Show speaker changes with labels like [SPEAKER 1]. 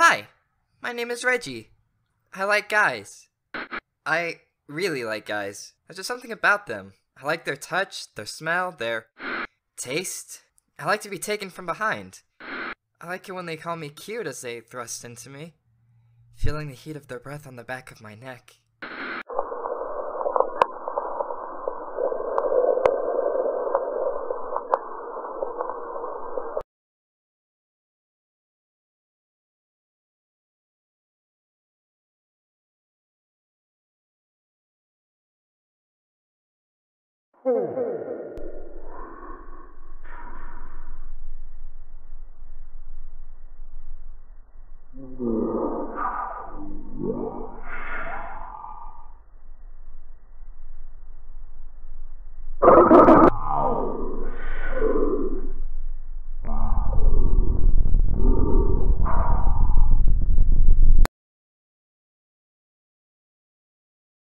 [SPEAKER 1] Hi, my name is Reggie. I like guys. I really like guys. There's just something about them. I like their touch, their smell, their taste. I like to be taken from behind. I like it when they call me cute as they thrust into me, feeling the heat of their breath on the back of my neck.
[SPEAKER 2] Mm-hmm.